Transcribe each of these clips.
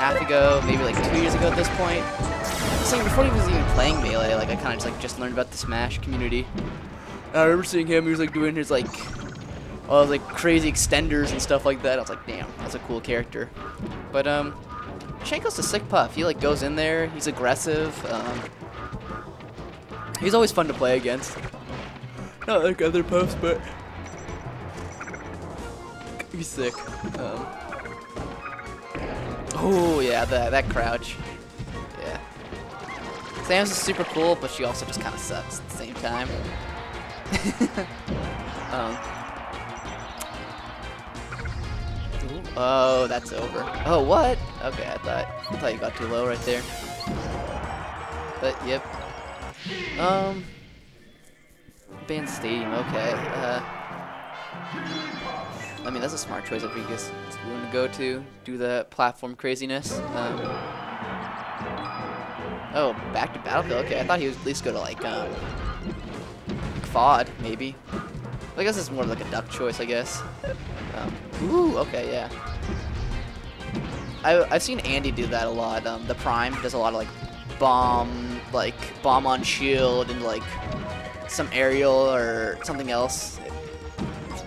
Half ago, maybe like two years ago at this point. Saying before he was even playing Melee, like I kind of just like just learned about the Smash community. And I remember seeing him, he was like doing his like all those like crazy extenders and stuff like that. I was like, damn, that's a cool character. But um, Chango's a sick puff. He like goes in there, he's aggressive. Um, he's always fun to play against. Not like other puffs, but he's sick. Um, oh yeah, that that crouch. Yeah. Samus is super cool, but she also just kind of sucks at the same time. um, oh, that's over. Oh, what? Okay, I thought I thought you got too low right there. But yep. Um, band stadium. Okay. Uh, I mean that's a smart choice you guys want to go to do the platform craziness. Um, oh, back to Battlefield. Okay, I thought he would at least go to like um, FOD, maybe. I guess it's more like a duck choice, I guess. Um, ooh, okay, yeah. I, I've seen Andy do that a lot. Um, the Prime does a lot of like bomb, like bomb on shield and like some aerial or something else.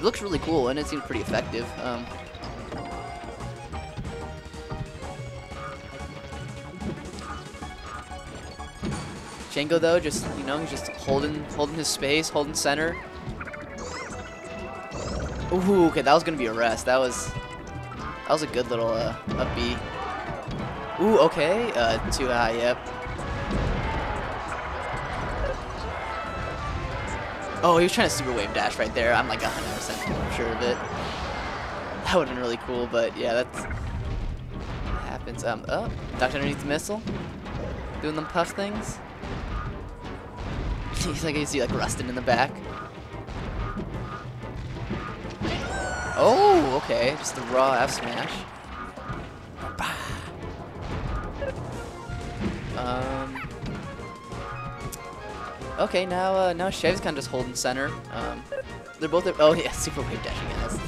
It looks really cool and it seems pretty effective. Um, though, just you know, just holding holding his space, holding center. Ooh, okay, that was gonna be a rest. That was that was a good little uh, up B. Ooh, okay, uh, too high. Yep. Oh, he was trying to super wave dash right there. I'm like 100% sure of it. That would have been really cool, but yeah, that's that happens. Um, oh, ducked underneath the missile, doing them puff things. He's like, you see like Rustin in the back. Oh, okay, just the raw F smash. Um. Okay, now uh, now Chev's kind of just holding center. Um, they're both. Oh yeah, super wave dash again. That's,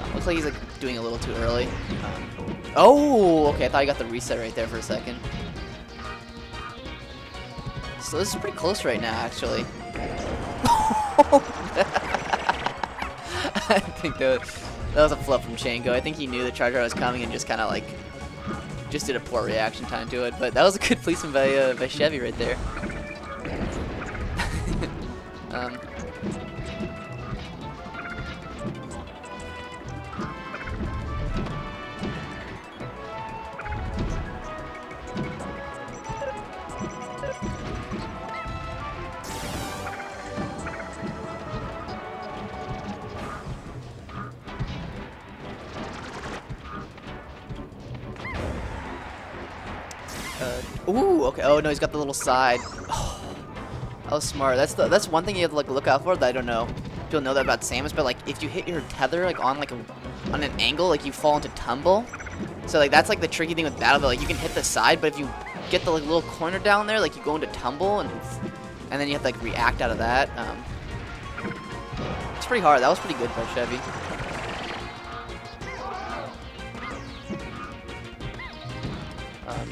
uh, looks like he's like doing a little too early. Um, oh, okay. I thought I got the reset right there for a second. So this is pretty close right now, actually. I think that that was a flip from Chango. I think he knew the Charger was coming and just kind of like just did a poor reaction time to it. But that was a good placement by uh, by Chevy right there. um, ooh, okay. Oh no, he's got the little side. Oh, that was smart. That's the that's one thing you have to like look out for that I don't know. People know that about Samus, but like if you hit your tether like on like a on an angle, like you fall into tumble. So like that's like the tricky thing with Battlefield. Like you can hit the side, but if you get the like little corner down there, like you go into tumble and and then you have to like react out of that. Um, it's pretty hard. That was pretty good by Chevy.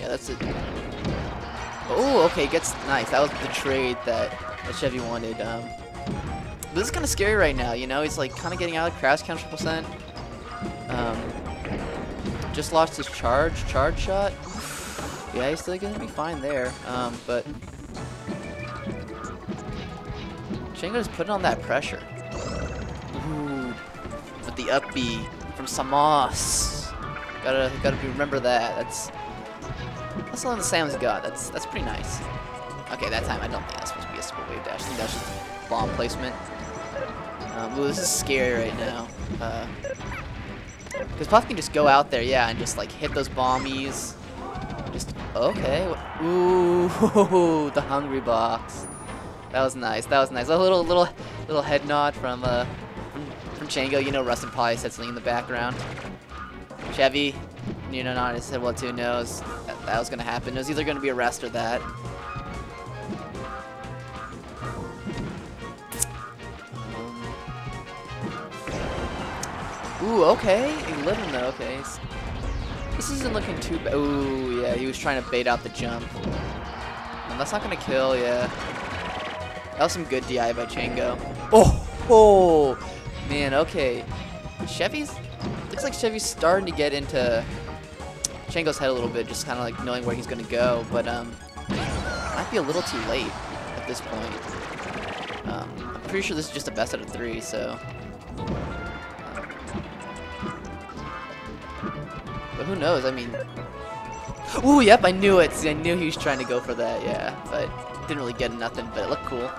That's it. Oh, okay, gets nice. That was the trade that, that Chevy wanted. Um, this is kind of scary right now, you know? He's like kind of getting out of crash counter percent. Um, just lost his charge, charge shot. Yeah, he's still gonna be fine there. Um, but Chango's putting on that pressure. Ooh, with the up from Samus. Gotta gotta remember that. That's that's the one that Sam's got. That's that's pretty nice. Okay, that time I don't think that's supposed to be a split wave dash. I think that's just bomb placement. Um, ooh, this is scary right now. Because uh, Puff can just go out there, yeah, and just like hit those bombies. Just okay. Ooh, the Hungrybox. That was nice. That was nice. A little little little head nod from uh from, from Chango. You know, Rustin probably said something in the background. Chevy, you know, not said what to knows that, that was gonna happen. It was either gonna be a rest or that. Ooh, okay. 11 though, okay. This isn't looking too bad. Ooh, yeah, he was trying to bait out the jump. And that's not gonna kill, yeah. That was some good DI by Chango. Oh, oh, man, okay. Chevy's, looks like Chevy's starting to get into Chango's head a little bit, just kind of like knowing where he's gonna go, but um, might be a little too late at this point. Um, I'm pretty sure this is just a best out of three, so. But who knows? I mean, ooh, yep, I knew it. See, I knew he was trying to go for that, yeah, but didn't really get nothing, but it looked cool.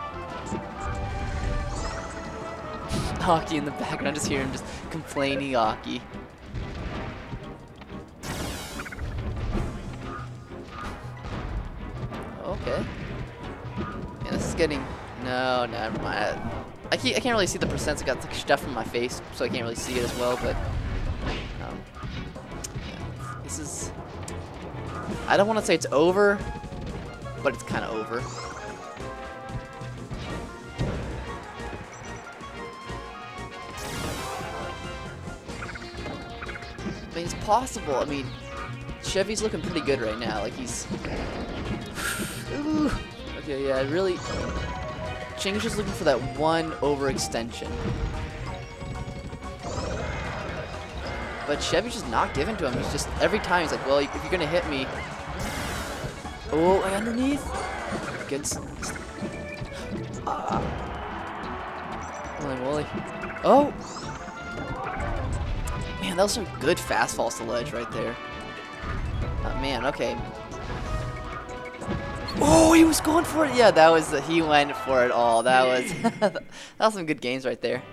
Hockey in the background, just hear him just complaining Hockey. Okay. Yeah, this is getting... No, never mind. I can't, I can't really see the percents. I got like, stuff from my face, so I can't really see it as well, but... Um, yeah, this is... I don't want to say it's over, but it's kind of over. It's possible. I mean, Chevy's looking pretty good right now. Like, he's... Ooh. Okay, yeah, really... Ching's just looking for that one overextension. But Chevy's just not giving to him. He's just, every time he's like, well, if you're going to hit me... Oh, underneath? Against... Ah. Holy moly. Oh! Man, that was some good fast falls to ledge right there. Oh, man, okay. Oh, he was going for it. Yeah, that was he went for it all. That was that was some good games right there.